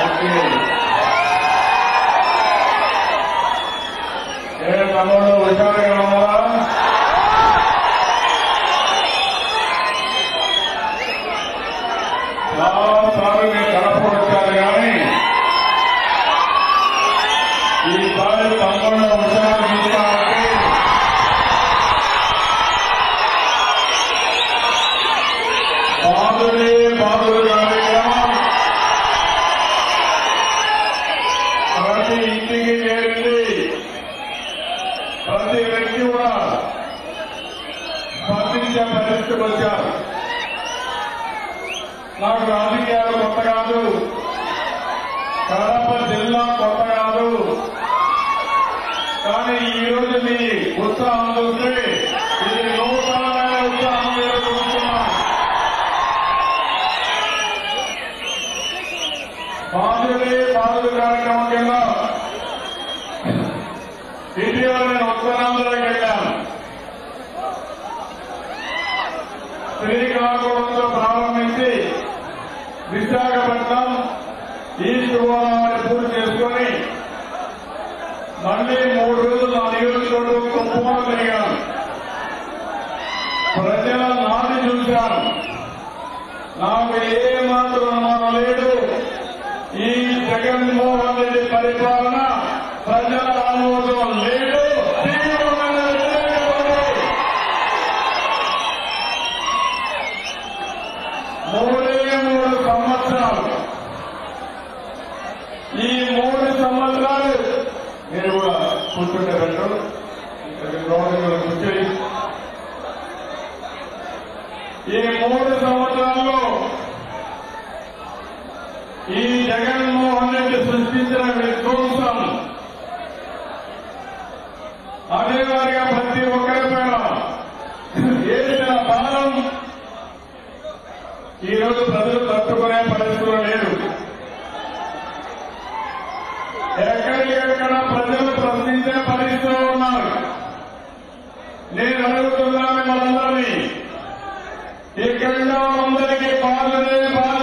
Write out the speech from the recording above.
Okay. ఏ తమ్ముడు హుషారుగా ఉన్నారా చాలాసార్లు నేను కడప వచ్చాను కానీ ఈసారి తమ్ముడు హుషారు బాధుడే బాధుడు కాదయ్యా ప్రతి ఇంటికి చేరింది ప్రతి వ్యక్తి కూడా స్పందించే పరిస్థితికి నాకు రాజకీయాలు కొత్త కాదు. కడప జిల్లా కొత్త కాదు. కానీ ఈ రోజు మీ ఉత్సాహం చూస్తే ఇది నూతనమైన ఉత్సాహం మీరు చూస్తున్నాం. బాధుడే బాధుడు కార్యక్రమం కింద. ఇటీవల నేను ఉత్తరాంధ్రకి వెళ్ళాను శ్రీకాకుళంతో ప్రారంభించి విశాఖపట్నం ఈస్ట్ గోదావరి పూర్తి చేసుకుని మళ్ళీ మూడు రోజులు ఆ నియోజకవర్గం కుప్పంలో తిరిగాను ప్రజల నాటి చూశాను నాకు ఏ మాత్రం అనుమానం లేదు. ఈ జగన్మోహన్ రెడ్డి పరిపాలన ప్రజ ఆమోదం లేదు తీవ్రమైన వ్యతిరేకత ఉంది. మూడే మూడు సంవత్సరాలు ఈ మూడు సంవత్సరాలు మీరు కూడా కూర్చుంటే పెట్టరు కూర్చొని. ఈ మూడు సంవత్సరాల్లో ఈ జగన్మోహన్ రెడ్డి సృష్టించిన విధ్వంసం అదేవిధంగా ప్రతి ఒక్కరిపై ఈ రోజు ప్రజలు తట్టుకునే పరిస్థితులు లేదు ఎక్కడికెక్కడ ప్రజలు ప్రశ్నించే పరిస్థితిలో ఉన్నారు. నేను అడుగుతున్నాను మనందరినీ ఇక్కడ ఉన్న అందరికీ బాధలే బాధ